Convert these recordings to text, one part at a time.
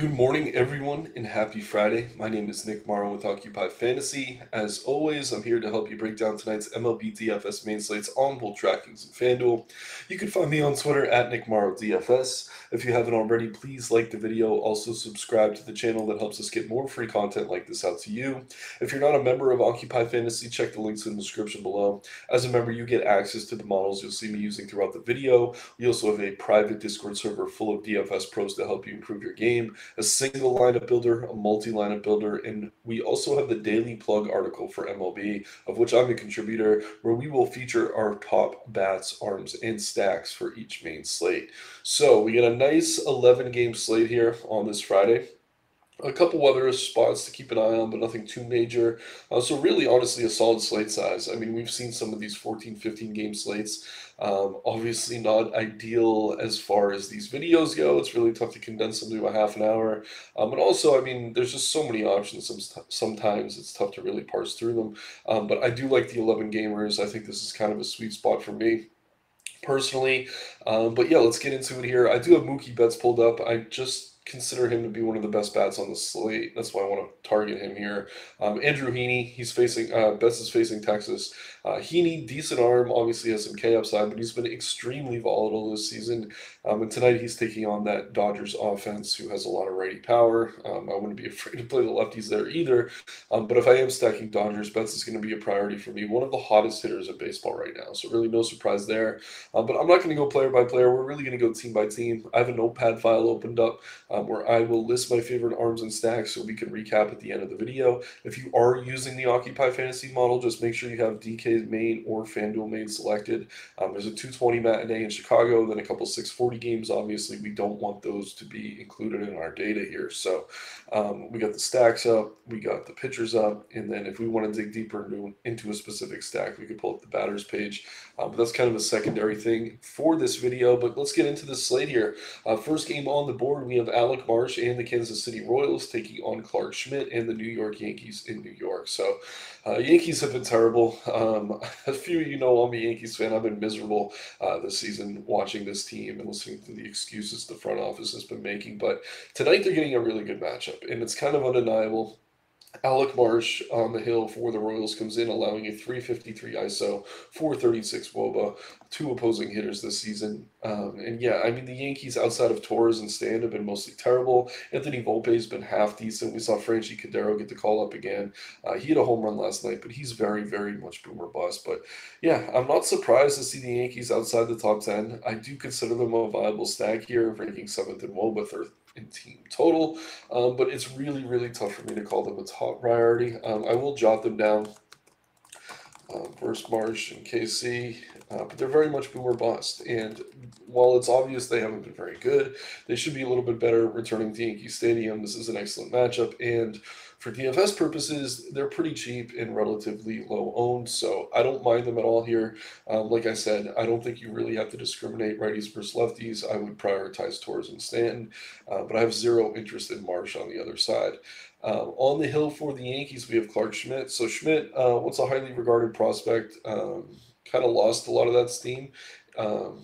Good morning, everyone, and happy Friday. My name is Nick Marro with Occupy Fantasy. As always, I'm here to help you break down tonight's MLB DFS main slates on both DraftKings and FanDuel. You can find me on Twitter at Nick Marro DFS. If you haven't already, please like the video. Also, subscribe to the channel that helps us get more free content like this out to you. If you're not a member of Occupy Fantasy, check the links in the description below. As a member, you get access to the models you'll see me using throughout the video. We also have a private Discord server full of DFS pros to help you improve your game a single lineup builder, a multi lineup builder, and we also have the daily plug article for MLB, of which I'm a contributor, where we will feature our top bats, arms, and stacks for each main slate. So we get a nice 11 game slate here on this Friday a couple other spots to keep an eye on, but nothing too major. Uh, so really, honestly, a solid slate size. I mean, we've seen some of these 14, 15 game slates. Um, obviously not ideal as far as these videos go. It's really tough to condense them to a half an hour. Um, and also, I mean, there's just so many options. Sometimes it's tough to really parse through them. Um, but I do like the 11 gamers. I think this is kind of a sweet spot for me personally. Um, but yeah, let's get into it here. I do have Mookie Betts pulled up. I just consider him to be one of the best bats on the slate. That's why I want to target him here. Um, Andrew Heaney, he's facing uh, Betts is facing Texas. Uh, Heaney, decent arm, obviously has some K upside, but he's been extremely volatile this season. Um, and tonight he's taking on that Dodgers offense, who has a lot of righty power. Um, I wouldn't be afraid to play the lefties there either. Um, but if I am stacking Dodgers, Betts is going to be a priority for me. One of the hottest hitters in baseball right now, so really no surprise there. Um, but I'm not going to go player by player. We're really going to go team by team. I have a notepad file opened up um, where I will list my favorite arms and stacks so we can recap at the end of the video. If you are using the Occupy Fantasy model, just make sure you have DK's main or FanDuel main selected. Um, there's a 220 matinee in Chicago, then a couple 640 games. Obviously, we don't want those to be included in our data here. So um, we got the stacks up, we got the pitchers up, and then if we want to dig deeper into, into a specific stack, we could pull up the batters page. Um, but that's kind of a secondary thing for this video. But let's get into the slate here. Uh, first game on the board, we have Alec Marsh and the Kansas City Royals taking on Clarke Schmidt and the New York Yankees in New York. So, uh, Yankees have been terrible. Um, a few of you know I'm a Yankees fan. I've been miserable uh, this season watching this team and listening to the excuses the front office has been making. But tonight they're getting a really good matchup, and it's kind of undeniable. Alec Marsh on the hill for the Royals comes in, allowing a 353 ISO, 436 WOBA, two opposing hitters this season. Um, and yeah, I mean, the Yankees outside of Torres and Stand have been mostly terrible. Anthony Volpe has been half decent. We saw Franchy Cordero get the call up again. Uh, he had a home run last night, but he's very, very much boomer bust. But yeah, I'm not surprised to see the Yankees outside the top 10. I do consider them a viable stack here, ranking seventh in WOBA, third in team total. Um, but it's really, really tough for me to call them a top priority. Um, I will jot them down. Uh, Burst Marsh and KC, uh, but they're very much boomer bust. And while it's obvious they haven't been very good, they should be a little bit better returning to Yankee Stadium. This is an excellent matchup, and for DFS purposes, they're pretty cheap and relatively low owned, so I don't mind them at all here. Um, like I said, I don't think you really have to discriminate righties versus lefties. I would prioritize Torres and Stanton, uh, but I have zero interest in Marsh on the other side. Um, on the hill for the Yankees, we have Clarke Schmidt. So Schmidt, uh, once a highly regarded prospect, um, kind of lost a lot of that steam. Um,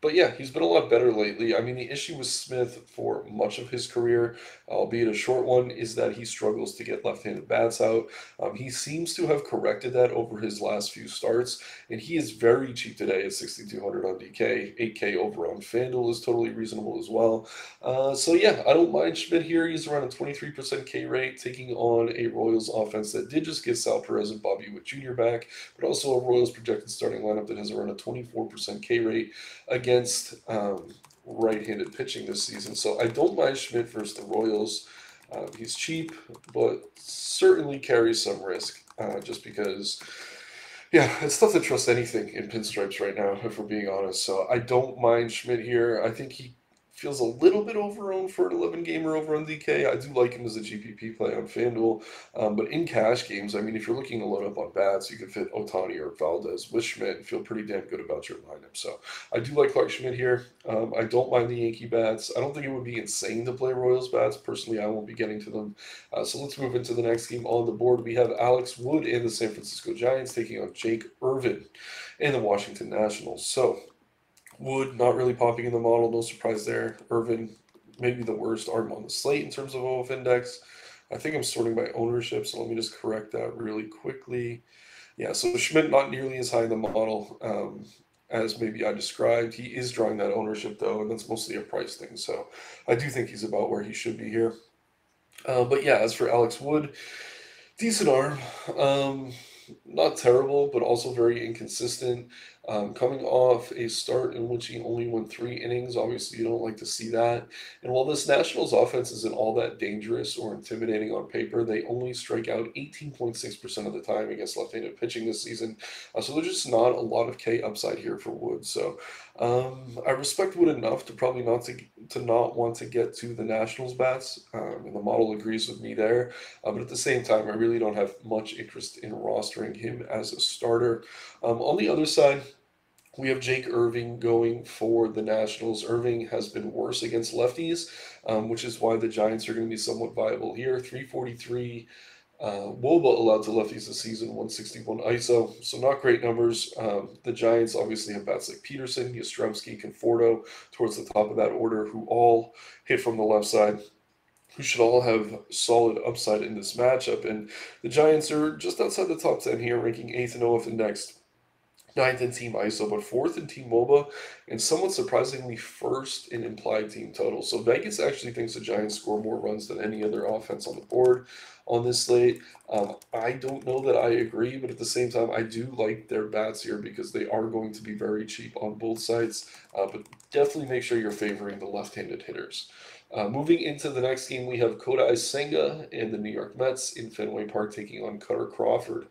but yeah, he's been a lot better lately. I mean, the issue with Schmidt for much of his career, albeit a short one, is that he struggles to get left handed bats out. Um, he seems to have corrected that over his last few starts, and he is very cheap today at 6,200 on DK. 8K over on FanDuel is totally reasonable as well. Uh, so yeah, I don't mind Schmidt here. He's around a 23% K rate, taking on a Royals offense that did just get Sal Perez and Bobby Witt Jr. back, but also a Royals projected starting lineup that has around a 24% K rate. Again, against um, right-handed pitching this season. So I don't mind Schmidt versus the Royals. Um, he's cheap, but certainly carries some risk uh, just because, yeah, it's tough to trust anything in pinstripes right now, if we're being honest. So I don't mind Schmidt here. I think he feels a little bit overowned for an 11 gamer over on DK. I do like him as a GPP play on FanDuel, um, but in cash games, I mean, if you're looking to load up on bats, you could fit Ohtani or Valdez with Schmidt and feel pretty damn good about your lineup. So I do like Clarke Schmidt here. Um, I don't mind the Yankee bats. I don't think it would be insane to play Royals bats. Personally, I won't be getting to them. Uh, so let's move into the next game on the board. We have Alex Wood and the San Francisco Giants taking on Jake Irvin and the Washington Nationals. So Wood not really popping in the model, no surprise there. Irvin maybe the worst arm on the slate in terms of OF index. I think I'm sorting by ownership, so let me just correct that really quickly. Yeah, so Schmidt not nearly as high in the model um, as maybe I described. He is drawing that ownership though, and that's mostly a price thing. So I do think he's about where he should be here. Uh, but yeah, as for Alex Wood, decent arm. Um, not terrible, but also very inconsistent. Um, coming off a start in which he only won three innings, obviously you don't like to see that. And while this Nationals offense isn't all that dangerous or intimidating on paper, they only strike out 18.6% of the time against left-handed pitching this season. Uh, so there's just not a lot of K upside here for Wood. So um, I respect Wood enough to probably not to to not want to get to the Nationals bats, um, and the model agrees with me there. Uh, but at the same time, I really don't have much interest in rostering him as a starter. Um, on the other side, we have Jake Irvin going for the Nationals. Irvin has been worse against lefties, um, which is why the Giants are going to be somewhat viable here. 343 uh, Woba allowed to lefties this season, 161 ISO. So not great numbers. Um, the Giants obviously have bats like Peterson, Yastrzemski, Conforto towards the top of that order, who all hit from the left side who should all have solid upside in this matchup. And the Giants are just outside the top 10 here, ranking 8th in OF Index ninth in team ISO, but fourth in team WOBA, and somewhat surprisingly first in implied team total. So Vegas actually thinks the Giants score more runs than any other offense on the board on this slate. Um, I don't know that I agree, but at the same time, I do like their bats here because they are going to be very cheap on both sides. Uh, but definitely make sure you're favoring the left-handed hitters. Uh, moving into the next game, we have Kodai Senga and the New York Mets in Fenway Park taking on Kutter Crawford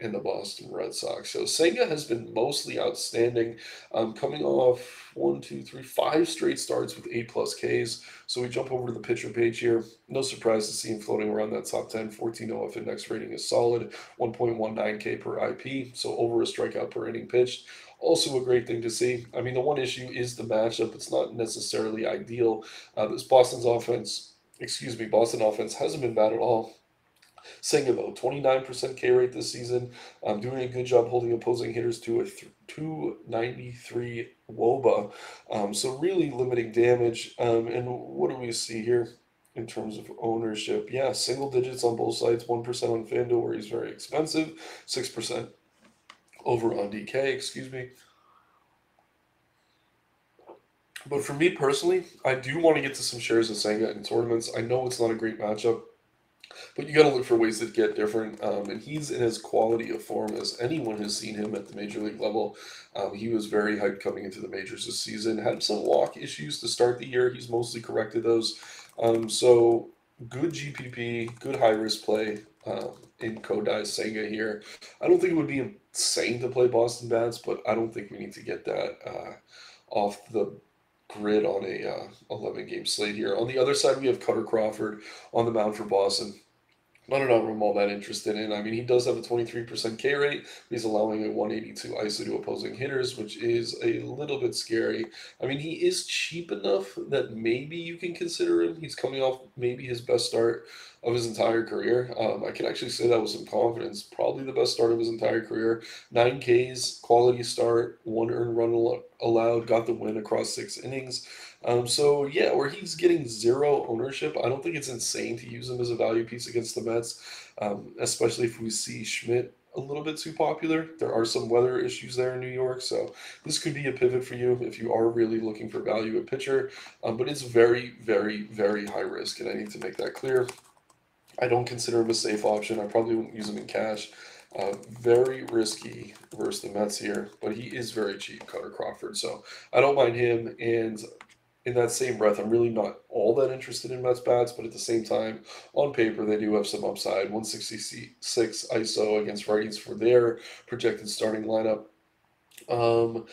and the Boston Red Sox. So Senga has been mostly outstanding, um, coming off one, two, three, five straight starts with eight plus Ks. So we jump over to the pitcher page here. No surprise to see him floating around that top 10. 14 OF index rating is solid, 1.19 K per IP, so over a strikeout per inning pitched. Also a great thing to see. I mean, the one issue is the matchup. It's not necessarily ideal. Uh, this Boston's offense, excuse me, Boston offense hasn't been bad at all Singavo, 29% K rate this season, um, doing a good job holding opposing hitters to a th- 293 Woba. Um, so really limiting damage. Um, and what do we see here in terms of ownership? Yeah, single digits on both sides, 1% on FanDuel where he's very expensive, 6% over on DK, excuse me. But for me personally, I do want to get to some shares of Senga in tournaments. I know it's not a great matchup. But you got to look for ways to get different. Um, and he's in as quality of form as anyone has seen him at the major league level. Um, he was very hyped coming into the majors this season. Had some walk issues to start the year. He's mostly corrected those. Um, so good GPP, good high risk play um, in Kodai Senga here. I don't think it would be insane to play Boston Bats, but I don't think we need to get that uh, off the grid on a uh, 11 game slate here. On the other side, we have Kutter Crawford on the mound for Boston. An arm I'm all that interested in. I mean, he does have a 23% K rate. He's allowing a 182 ISO to opposing hitters, which is a little bit scary. I mean, he is cheap enough that maybe you can consider him. He's coming off maybe his best start of his entire career. Um, I can actually say that with some confidence. Probably the best start of his entire career. Nine Ks, quality start, one earned run allowed, got the win across six innings. Um, so yeah, where he's getting zero ownership, I don't think it's insane to use him as a value piece against the Mets, um, especially if we see Schmidt a little bit too popular. There are some weather issues there in New York, so this could be a pivot for you if you are really looking for value at pitcher. Um, but it's very, very, very high risk, and I need to make that clear. I don't consider him a safe option. I probably wouldn't use him in cash. Uh, very risky versus the Mets here, but he is very cheap, Kutter Crawford. So I don't mind him. And in that same breath, I'm really not all that interested in Mets bats, but at the same time, on paper, they do have some upside. 166 ISO against righties for their projected starting lineup. Um,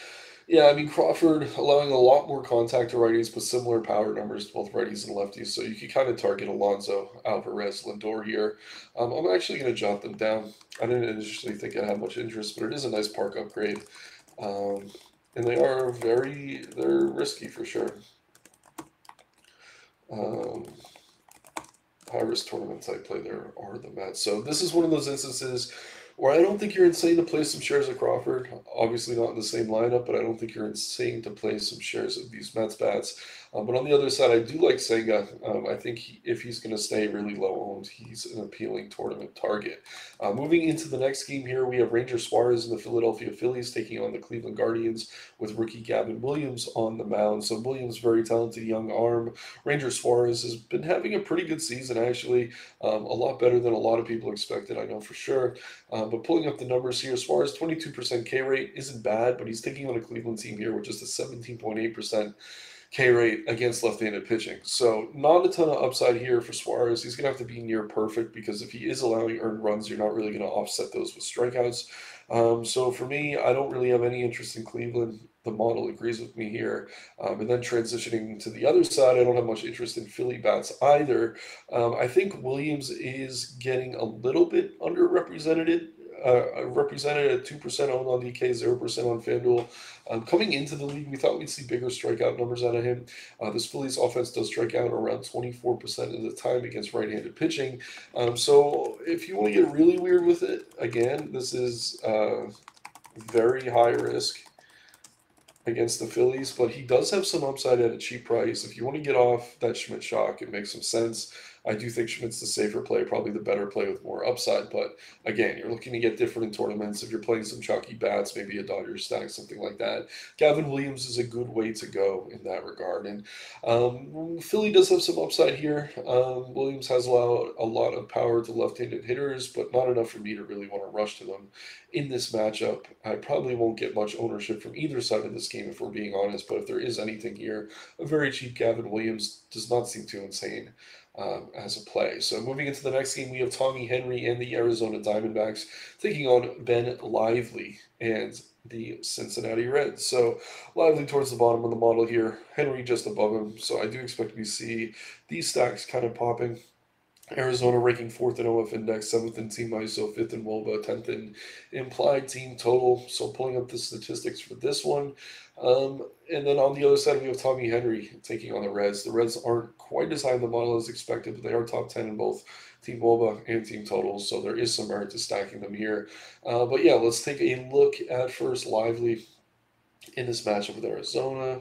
yeah, I mean Crawford allowing a lot more contact to righties, but similar power numbers to both righties and lefties. So you could kind of target Alonso, Alvarez, Lindor here. Um, I'm actually going to jot them down. I didn't initially think I'd have much interest, but it is a nice park upgrade, um, and they are very they're risky for sure. Um, high risk tournaments I play there are the Mets. So this is one of those instances where I don't think you're insane to play some shares of Crawford. Obviously not in the same lineup, but I don't think you're insane to play some shares of these Mets bats. Um, but on the other side, I do like Senga. Um, I think he, if he's going to stay really low owned, he's an appealing tournament target. Uh, moving into the next game here, we have Ranger Suarez and the Philadelphia Phillies taking on the Cleveland Guardians with rookie Gavin Williams on the mound. So Williams, very talented young arm. Ranger Suarez has been having a pretty good season, actually, um, a lot better than a lot of people expected, I know for sure. Uh, but pulling up the numbers here, Suarez 22% K rate isn't bad, but he's taking on a Cleveland team here with just a 17.8% K rate against left handed pitching. So, not a ton of upside here for Suarez. He's going to have to be near perfect because if he is allowing earned runs, you're not really going to offset those with strikeouts. Um, so, for me, I don't really have any interest in Cleveland. The model agrees with me here. Um, and then transitioning to the other side, I don't have much interest in Philly bats either. Um, I think Williams is getting a little bit underrepresented uh, represented at 2% owned on DK, 0% on FanDuel. Um, coming into the league, we thought we'd see bigger strikeout numbers out of him. Uh, this Phillies offense does strike out around 24% of the time against right handed pitching. Um, so if you want to get really weird with it, again, this is uh, very high risk against the Phillies, but he does have some upside at a cheap price. If you want to get off that Schmidt shock, it makes some sense. I do think Schmidt's the safer play, probably the better play with more upside. But again, you're looking to get different in tournaments. If you're playing some chalky bats, maybe a Dodgers stack, something like that. Gavin Williams is a good way to go in that regard. And um, Philly does have some upside here. Um, Williams has a lot, a lot of power to left-handed hitters, but not enough for me to really want to rush to them in this matchup. I probably won't get much ownership from either side of this game if we're being honest. But if there is anything here, a very cheap Gavin Williams does not seem too insane um, as a play. So moving into the next game, we have Tommy Henry and the Arizona Diamondbacks taking on Ben Lively and the Cincinnati Reds. So Lively towards the bottom of the model here, Henry just above him. So I do expect to see these stacks kind of popping. Arizona ranking fourth in OF index, seventh in team ISO, fifth in WOBA, tenth in implied team total. So pulling up the statistics for this one. Um, and then on the other side, we have Tommy Henry taking on the Reds. The Reds aren't quite as high in the model as expected, but they are top 10 in both Team WOBA and Team Totals, so there is some merit to stacking them here. Uh, but yeah, let's take a look at first Lively in this matchup with Arizona.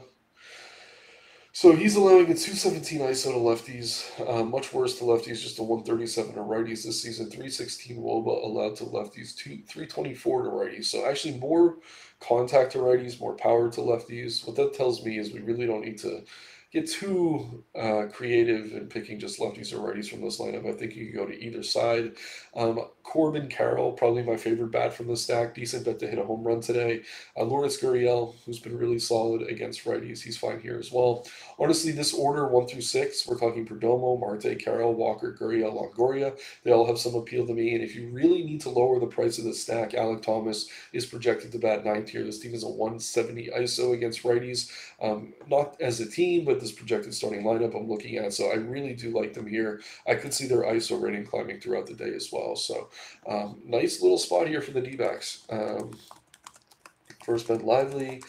So he's allowing a 217 ISO to lefties, uh, much worse to lefties, just a 137 to righties this season. 316 WOBA allowed to lefties, two, 324 to righties. So actually more contact to righties, more power to lefties. What that tells me is we really don't need to get too uh, creative in picking just lefties or righties from this lineup. I think you can go to either side. Um, Corbin Carroll, probably my favorite bat from the stack. Decent bet to hit a home run today. Uh, Lourdes Gurriel, who's been really solid against righties. He's fine here as well. Honestly, this order, one through six, we're talking Perdomo, Marte, Carroll, Walker, Gurriel, Longoria. They all have some appeal to me. And if you really need to lower the price of the stack, Alek Thomas is projected to bat ninth here. This team is a 170 ISO against righties. Um, not as a team, but this projected starting lineup I'm looking at. So I really do like them here. I could see their ISO rating climbing throughout the day as well. So um, nice little spot here for the D-backs. Um, first Ben Lively.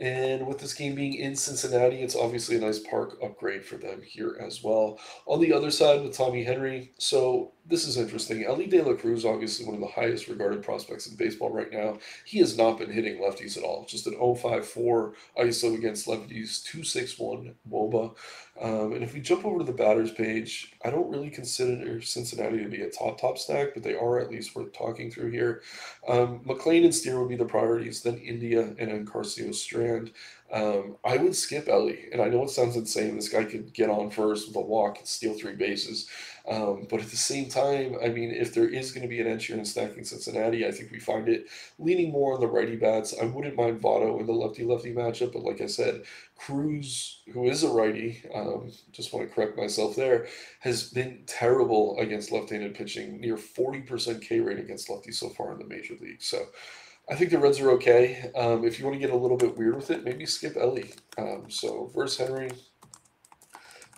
And with this game being in Cincinnati, it's obviously a nice park upgrade for them here as well. On the other side with Tommy Henry, so this is interesting. Elly De La Cruz, obviously one of the highest regarded prospects in baseball right now. He has not been hitting lefties at all. Just an 054 ISO against lefties, 261 WOBA. Um, and if we jump over to the batters page, I don't really consider Cincinnati to be a top, top stack, but they are at least worth talking through here. Um, McLain and Steer would be the priorities, then India and Encarnacion Strand. Um, I would skip Elly, and I know it sounds insane. This guy could get on first with a walk and steal three bases. Um, but at the same time, I mean, if there is going to be an edge here in stacking Cincinnati, I think we find it leaning more on the righty bats. I wouldn't mind Votto in the lefty lefty matchup, but like I said, Cruz, who is a righty, um, just want to correct myself there, has been terrible against left handed pitching, near 40% K rate against lefties so far in the major league. So, I think the Reds are okay. Um, if you want to get a little bit weird with it, maybe skip Elly. Um, so versus Henry,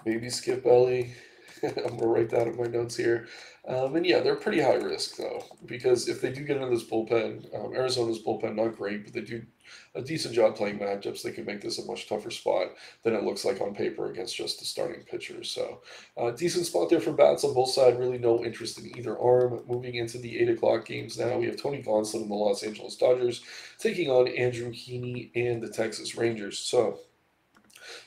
maybe skip Elly. I'm to write that in my notes here. Um, and yeah, they're pretty high risk though, because if they do get into this bullpen, um, Arizona's bullpen not great, but they do a decent job playing matchups. They could make this a much tougher spot than it looks like on paper against just the starting pitchers. So, uh, decent spot there for bats on both sides. Really no interest in either arm. Moving into the 8 o'clock games now, we have Tony Gonsolin and the Los Angeles Dodgers taking on Andrew Heaney and the Texas Rangers. So,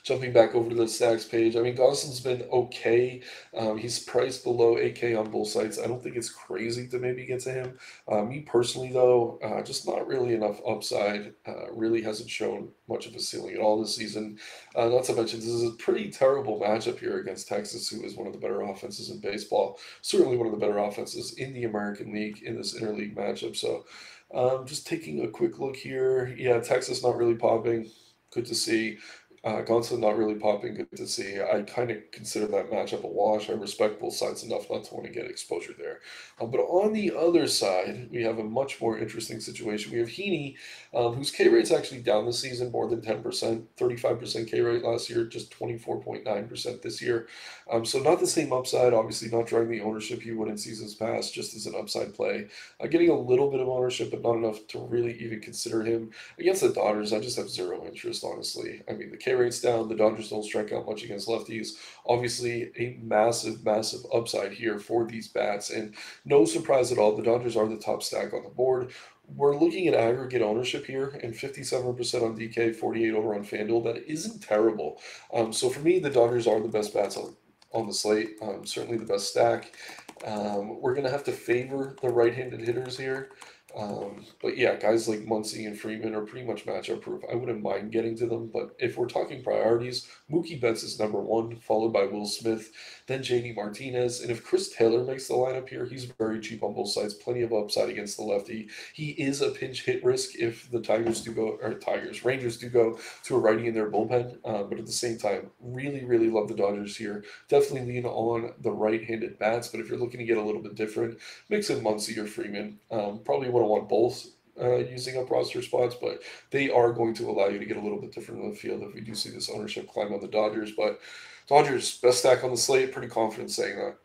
Jumping back over to the stacks page, I mean, Gonsolin's been okay. Um, he's priced below 8K on both sites. I don't think it's crazy to maybe get to him. Uh, me personally, though, uh, just not really enough upside. Uh, really hasn't shown much of a ceiling at all this season. Uh, not to mention, this is a pretty terrible matchup here against Texas, who is one of the better offenses in baseball. Certainly one of the better offenses in the American League in this interleague matchup. So, um, just taking a quick look here. Yeah, Texas not really popping. Good to see. Uh, Gonsolin not really popping. Good to see. I kind of consider that matchup a wash. I respect both sides enough not to want to get exposure there. Um, but on the other side, we have a much more interesting situation. We have Heaney, um, whose K rate's actually down this season more than 10%, 35% K rate last year, just 24.9% this year. Um, so not the same upside, obviously not drawing the ownership you would in seasons past, just as an upside play. Uh, getting a little bit of ownership, but not enough to really even consider him. Against the Dodgers, I just have zero interest, honestly. I mean, the K Rate's down. The Dodgers don't strike out much against lefties. Obviously, a massive, massive upside here for these bats. And no surprise at all, the Dodgers are the top stack on the board. We're looking at aggregate ownership here and 57% on DK, 48 over on FanDuel. That isn't terrible. Um, so for me, the Dodgers are the best bats on, on the slate. Um, certainly the best stack. Um, we're going to have to favor the right-handed hitters here. Um, but yeah, guys like Muncy and Freeman are pretty much matchup proof. I wouldn't mind getting to them, but if we're talking priorities, Mookie Betts is number one, followed by Will Smith, then JD Martinez. And if Chris Taylor makes the lineup here, he's very cheap on both sides, plenty of upside against the lefty. He is a pinch hit risk if the Tigers do go, or Tigers, Rangers do go to a righty in their bullpen. Uh, but at the same time, really, really love the Dodgers here. Definitely lean on the right handed bats, but if you're looking to get a little bit different, mix in Muncy or Freeman. Um, probably going to want both uh, using up roster spots, but they are going to allow you to get a little bit different in the field if we do see this ownership climb on the Dodgers. But Dodgers, best stack on the slate, pretty confident saying that.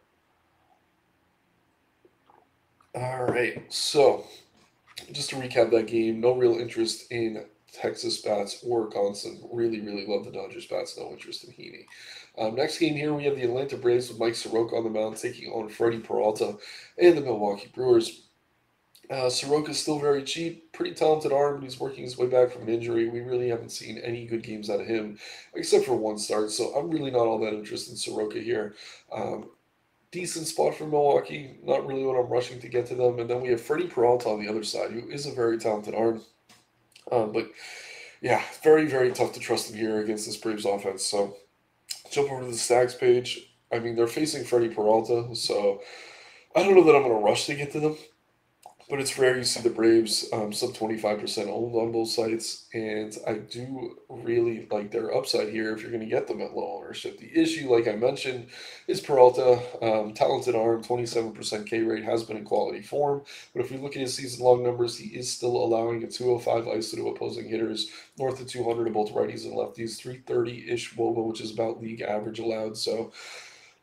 All right, so just to recap that game, no real interest in Texas bats or Gonsolin. Really, really love the Dodgers bats. No interest in Heaney. Um, next game here, we have the Atlanta Braves with Mike Soroka on the mound taking on Freddie Peralta and the Milwaukee Brewers. Uh, Soroka's still very cheap, pretty talented arm, but he's working his way back from an injury. We really haven't seen any good games out of him, except for one start. So I'm really not all that interested in Soroka here. Um, decent spot for Milwaukee, not really what I'm rushing to get to them. And then we have Freddie Peralta on the other side, who is a very talented arm. Um, but yeah, very, very tough to trust him here against this Braves offense. So jump over to the stacks page. I mean, they're facing Freddie Peralta, so I don't know that I'm going to rush to get to them but it's rare you see the Braves um, sub 25% owned on both sites. And I do really like their upside here if you're going to get them at low ownership. The issue, like I mentioned, is Peralta. Um, talented arm, 27% K rate, has been in quality form. But if we look at his season long numbers, he is still allowing a 205 ISO to opposing hitters, north of 200 to both righties and lefties, 330 ish WOBA, which is about league average allowed. So,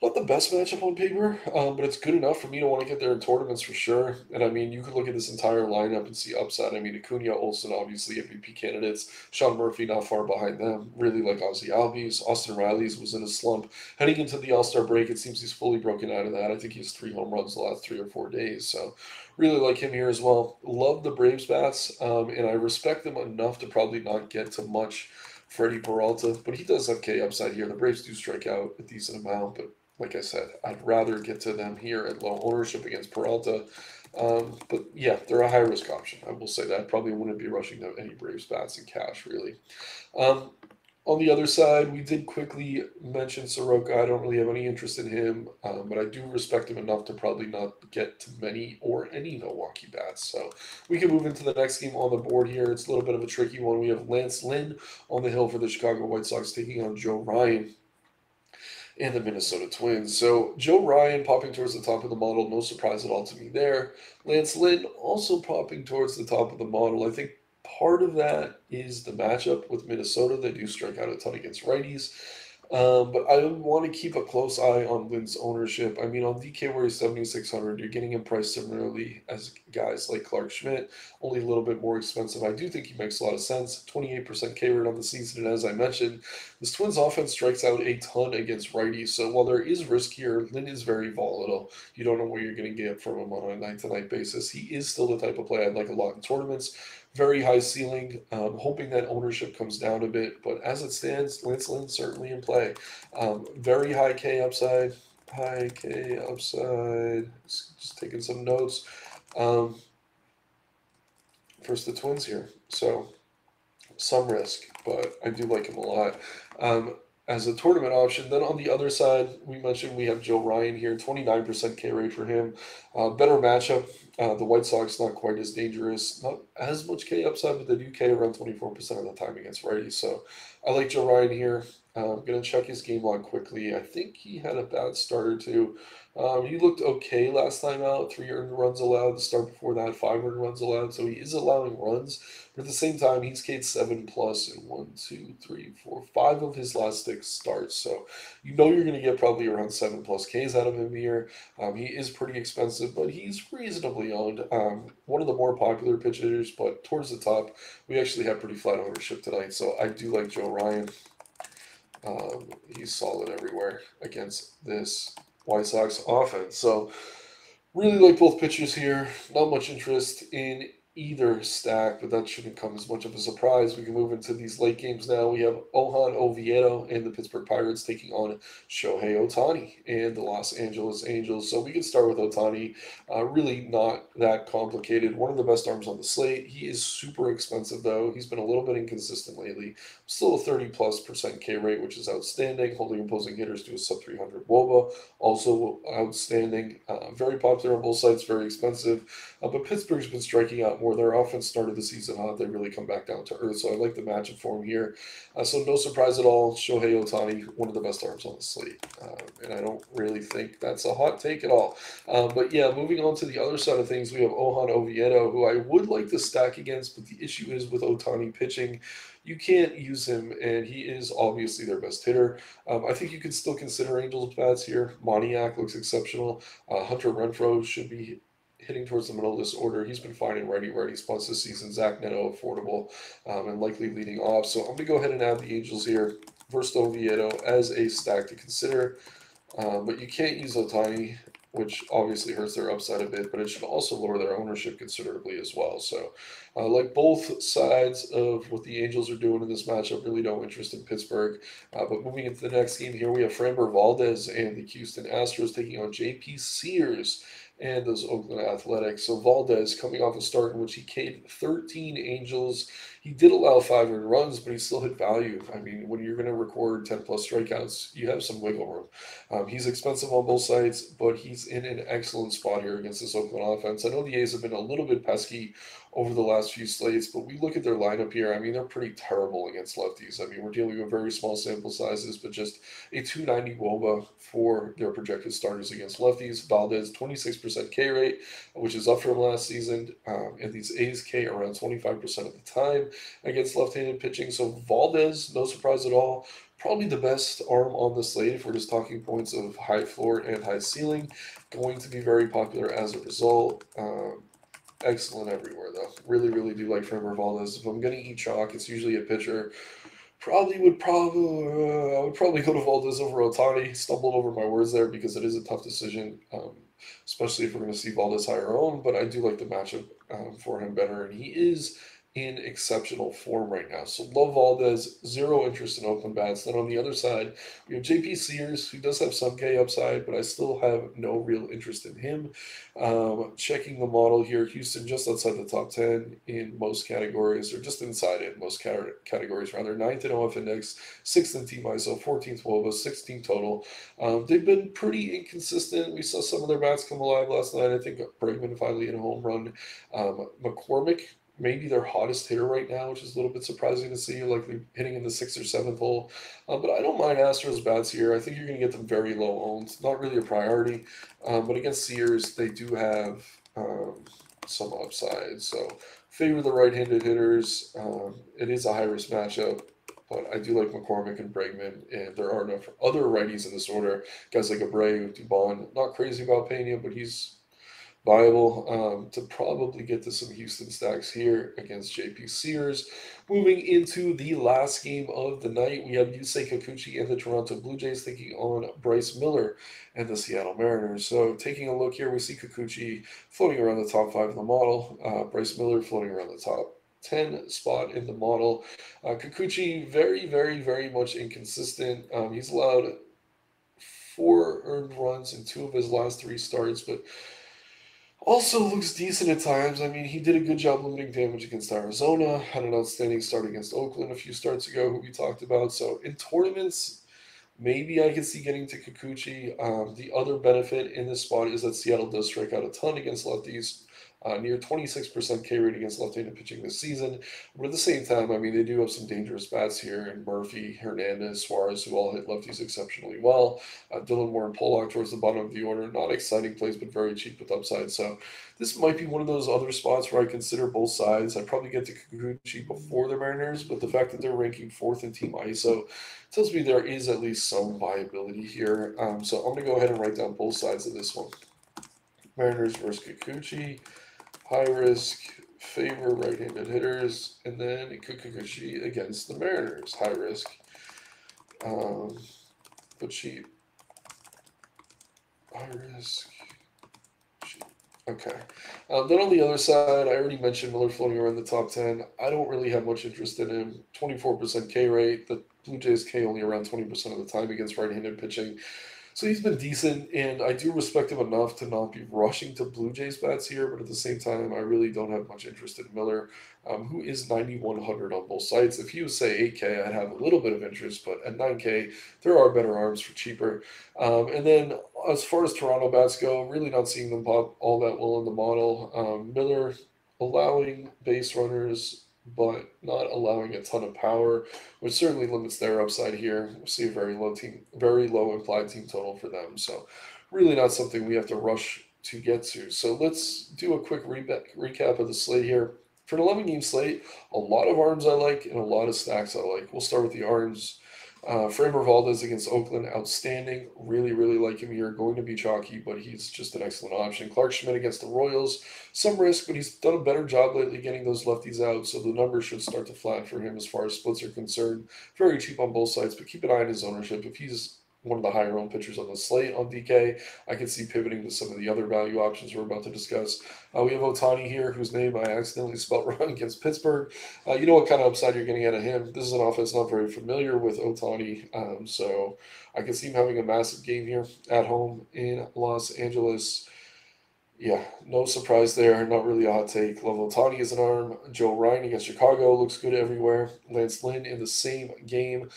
not the best matchup on paper, um, but it's good enough for me to want to get there in tournaments for sure. And I mean, you could look at this entire lineup and see upside. I mean, Acuna, Olson, obviously MVP candidates. Sean Murphy not far behind them. Really like Ozzy Albies. Austin Riley's was in a slump. Heading into the All Star break, it seems he's fully broken out of that. I think he has three home runs the last three or four days. So really like him here as well. Love the Braves bats, um, and I respect them enough to probably not get to much Freddie Peralta, but he does have K upside here. The Braves do strike out a decent amount, but like I said, I'd rather get to them here at low ownership against Peralta. Um, but yeah, they're a high risk option. I will say that. Probably wouldn't be rushing to any Braves bats in cash, really. Um, on the other side, we did quickly mention Soroka. I don't really have any interest in him, um, but I do respect him enough to probably not get to many or any Milwaukee bats. So we can move into the next game on the board here. It's a little bit of a tricky one. We have Lance Lynn on the hill for the Chicago White Sox taking on Joe Ryan and the Minnesota Twins. So Joe Ryan popping towards the top of the model, no surprise at all to me there. Lance Lynn also popping towards the top of the model. I think part of that is the matchup with Minnesota. They do strike out a ton against righties. Um, but I want to keep a close eye on Lynn's ownership. I mean, on DK where he's 7,600, you're getting him priced similarly as guys like Clarke Schmidt, only a little bit more expensive. I do think he makes a lot of sense. 28% K rate on the season, and as I mentioned, this Twins offense strikes out a ton against righties. So while there is risk here, Lynn is very volatile. You don't know what you're going to get from him on a night to night basis. He is still the type of play I'd like a lot in tournaments very high ceiling. Um, hoping that ownership comes down a bit, but as it stands, Lance Lynn certainly in play. Um, very high K upside, high K upside. Just taking some notes. Um, first, the Twins here, so some risk, but I do like him a lot. Um, as a tournament option. Then on the other side, we mentioned we have Joe Ryan here, 29% K rate for him. Uh, better matchup. Uh, the White Sox not quite as dangerous, not as much K upside, but they do K around 24% of the time against righties. So I like Joe Ryan here. Uh, I'm going to check his game log quickly. I think he had a bad start or two. Um, he looked okay last time out. Three earned runs allowed. The start before that, five earned runs allowed. So he is allowing runs. But at the same time, he's K'd seven plus in one, two, three, four, five of his last six starts. So you know you're going to get probably around seven plus Ks out of him here. Um, he is pretty expensive, but he's reasonably owned. Um, one of the more popular pitchers, but towards the top, we actually have pretty flat ownership tonight. So I do like Joe Ryan. Um, he's solid everywhere against this White Sox offense. So really like both pitchers here. Not much interest in either stack, but that shouldn't come as much of a surprise. We can move into these late games now. We have Johan Oviedo and the Pittsburgh Pirates taking on Shohei Ohtani and the Los Angeles Angels. So we can start with Ohtani. Uh, really not that complicated. One of the best arms on the slate. He is super expensive though. He's been a little bit inconsistent lately. Still a 30 plus percent K rate, which is outstanding. Holding opposing hitters to a sub 300 WOBA, also outstanding. Uh, very popular on both sides. Very expensive. Uh, but Pittsburgh's been striking out more. Their offense started the season hot. They really come back down to earth. So I like the matchup for him here. Uh, so no surprise at all. Shohei Ohtani, one of the best arms on the slate. Uh, and I don't really think that's a hot take at all. Um, but yeah, moving on to the other side of things, we have Johan Oviedo, who I would like to stack against, but the issue is with Ohtani pitching you can't use him, and he is obviously their best hitter. Um, I think you could still consider Angels bats here. Moniak looks exceptional. Uh, Hunter Renfroe should be hitting towards the middle of this order. He's been finding righty righty spots this season. Zach Neto affordable um, and likely leading off. So I'm going to go ahead and add the Angels here versus Oviedo as a stack to consider. Um, but you can't use Ohtani, which obviously hurts their upside a bit, but it should also lower their ownership considerably as well. So, uh, like both sides of what the Angels are doing in this matchup, really no interest in Pittsburgh. Uh, but moving into the next game here, we have Framber Valdez and the Houston Astros taking on JP Sears and those Oakland Athletics. So Valdez coming off a start in which he K'd 13 Angels. He did allow five earned runs, but he still hit value. I mean, when you're going to record 10 plus strikeouts, you have some wiggle room. Um, he's expensive on both sides, but he's in an excellent spot here against this Oakland offense. I know the A's have been a little bit pesky over the last few slates, but we look at their lineup here. I mean, they're pretty terrible against lefties. I mean, we're dealing with very small sample sizes, but just a 290 WOBA for their projected starters against lefties. Valdez, 26% K rate, which is up from last season. Um, and these A's K around 25% of the time against left handed pitching. So Valdez, no surprise at all probably the best arm on the slate if we're just talking points of high floor and high ceiling. Going to be very popular as a result. Um, excellent everywhere, though. Really, really do like Framber Valdez. If I'm going to eat chalk, it's usually a pitcher. Probably would probably uh, I would probably go to Valdez over Ohtani. Stumbled over my words there because it is a tough decision, um, especially if we're going to see Valdez higher own. But I do like the matchup um, for him better, and he is in exceptional form right now. So love Valdez, zero interest in Oakland bats. Then on the other side, we have JP Sears, who does have some K upside, but I still have no real interest in him. Um, checking the model here, Houston just outside the top 10 in most categories, or just inside it, most categories rather. Ninth in OF index, sixth in team ISO, 14th WOBA, 16 total. Um, they've been pretty inconsistent. We saw some of their bats come alive last night. I think Bregman finally hit a home run. Um, McCormick maybe their hottest hitter right now, which is a little bit surprising to see, like hitting in the sixth or seventh hole. Uh, but I don't mind Astros bats here. I think you're going to get them very low owned. Not really a priority. Um, but against Sears, they do have um, some upside. So favor the right handed hitters. Um, it is a high risk matchup, but I do like McCormick and Bregman, and there are enough other righties in this order. Guys like Abreu, Dubon, not crazy about Pena, but he's viable um, to probably get to some Houston stacks here against JP Sears. Moving into the last game of the night, we have Yusei Kikuchi and the Toronto Blue Jays taking on Bryce Miller and the Seattle Mariners. So taking a look here, we see Kikuchi floating around the top five of the model, uh, Bryce Miller floating around the top 10 spot in the model. Uh, Kikuchi, very, very, very much inconsistent. Um, he's allowed four earned runs in two of his last three starts, but also looks decent at times. I mean, he did a good job limiting damage against Arizona, had an outstanding start against Oakland a few starts ago, who we talked about. So in tournaments, maybe I could see getting to Kikuchi. Um, the other benefit in this spot is that Seattle does strike out a ton against lefties uh, near 26% K rate against left-handed pitching this season. But at the same time, I mean, they do have some dangerous bats here, and Murphy, Hernandez, Suarez, who all hit lefties exceptionally well. Uh, Dylan Moore and Pollock towards the bottom of the order. Not exciting plays, but very cheap with upside. So this might be one of those other spots where I consider both sides. I probably get to Kikuchi before the Mariners, but the fact that they're ranking fourth in team ISO tells me there is at least some viability here. Um, so I'm going to go ahead and write down both sides of this one. Mariners versus Kikuchi high risk, favor right handed hitters, and then Kikuchi against the Mariners, high risk, um, but cheap. High risk, cheap. Okay. Um, then on the other side, I already mentioned Miller floating around the top 10. I don't really have much interest in him. 24% K rate. The Blue Jays K only around 20% of the time against right handed pitching. So he's been decent, and I do respect him enough to not be rushing to Blue Jays bats here. But at the same time, I really don't have much interest in Miller, um, who is 9,100 on both sides. If he was say 8K, I'd have a little bit of interest, but at 9K, there are better arms for cheaper. Um, and then as far as Toronto bats go, really not seeing them pop all that well in the model. Um, Miller allowing base runners but not allowing a ton of power, which certainly limits their upside here. We see a very low team, very low implied team total for them. So really not something we have to rush to get to. So let's do a quick re- recap of the slate here. For an 11 game slate, a lot of arms I like and a lot of stacks I like. We'll start with the arms. Uh, Framber Valdez against Oakland, outstanding. Really, really like him here. Going to be chalky, but he's just an excellent option. Clarke Schmidt against the Royals, some risk, but he's done a better job lately getting those lefties out, so the numbers should start to flat for him as far as splits are concerned. Very cheap on both sides, but keep an eye on his ownership. If he's one of the higher owned pitchers on the slate on DK. I can see pivoting to some of the other value options we're about to discuss. Uh, we have Ohtani here, whose name I accidentally spelled wrong against Pittsburgh. Uh, you know what kind of upside you're getting out of him. This is an offense not very familiar with Ohtani, um, so I can see him having a massive game here at home in Los Angeles. Yeah, no surprise there. Not really a hot take. Love Ohtani as an arm. Joe Ryan against Chicago looks good everywhere. Lance Lynn in the same game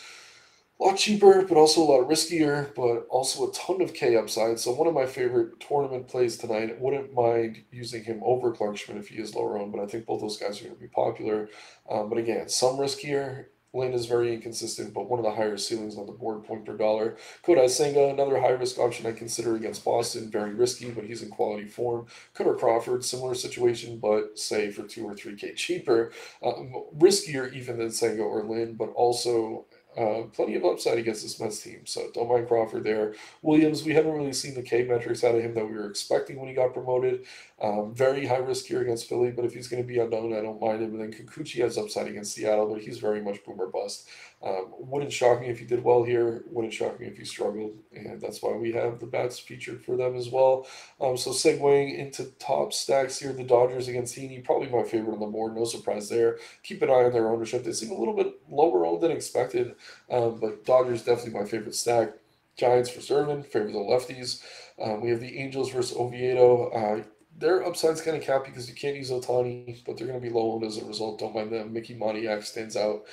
a lot cheaper, but also a lot riskier, but also a ton of K upside. So one of my favorite tournament plays tonight. Wouldn't mind using him over Clarke Schmidt if he is lower owned, but I think both those guys are going to be popular. Um, but again, some riskier. Lane is very inconsistent, but one of the higher ceilings on the board, point per dollar. Kodai Senga, another high risk option I consider against Boston. Very risky, but he's in quality form. Kutter Crawford, similar situation, but say for two or three K cheaper. Um, riskier even than Senga or Lynn, but also uh, plenty of upside against this Mets team, so don't mind Crawford there. Williams, we haven't really seen the K metrics out of him that we were expecting when he got promoted. Um, very high risk here against Philly, but if he's going to be unknown, I don't mind him. And then Kikuchi has upside against Seattle, but he's very much boomer bust. Um, wouldn't shock me if he did well here. Wouldn't shock me if he struggled, and that's why we have the bats featured for them as well. Um, so segueing into top stacks here, the Dodgers against Heaney, probably my favorite on the board. No surprise there. Keep an eye on their ownership. They seem a little bit lower owned than expected, um, but Dodgers definitely my favorite stack. Giants for Sermon, favor the lefties. Um, we have the Angels versus Oviedo. Uh, their upside's kind of capped because you can't use Ohtani, but they're going to be low owned as a result. Don't mind them. Mickey Moniak stands out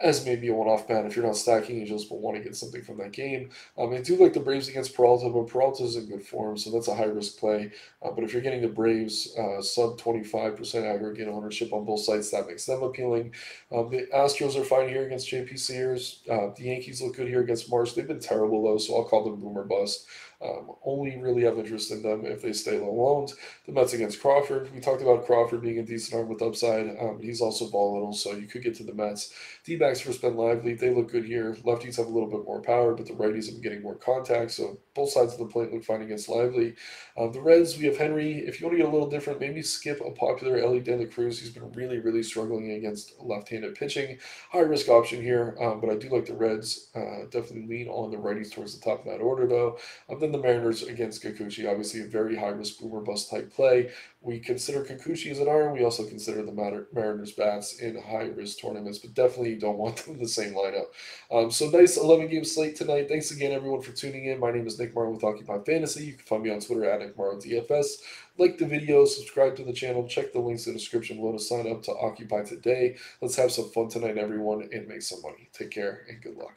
as maybe a one-off bat if you're not stacking Angels but want to get something from that game. Um, I do like the Braves against Peralta, but Peralta is in good form, so that's a high-risk play. Uh, but if you're getting the Braves uh, sub 25% aggregate ownership on both sides, that makes them appealing. Um, the Astros are fine here against JP Sears. Uh, the Yankees look good here against Marsh. They've been terrible though, so I'll call them boomer bust. Um, only really have interest in them if they stay low owned. The Mets against Crawford. We talked about Crawford being a decent arm with upside. Um, he's also volatile, so you could get to the Mets. D backs for Ben Lively. They look good here. Lefties have a little bit more power, but the righties have been getting more contact. So both sides of the plate look fine against Lively. Uh, the Reds, we have Henry. If you want to get a little different, maybe skip a popular Elly De La Cruz. He's been really, really struggling against left-handed pitching. High risk option here, um, but I do like the Reds. Uh, definitely lean on the righties towards the top of that order, though. Um, then the Mariners against Kikuchi, obviously a very high risk boomer bust type play. We consider Kikuchi as an arm. We also consider the Mariners bats in high risk tournaments, but definitely don't want them in the same lineup. Um, so nice 11 game slate tonight. Thanks again, everyone, for tuning in. My name is Nick Marro with Occupy Fantasy. You can find me on Twitter at Nick Marro DFS. Like the video, subscribe to the channel, check the links in the description below to sign up to Occupy today. Let's have some fun tonight, everyone, and make some money. Take care and good luck.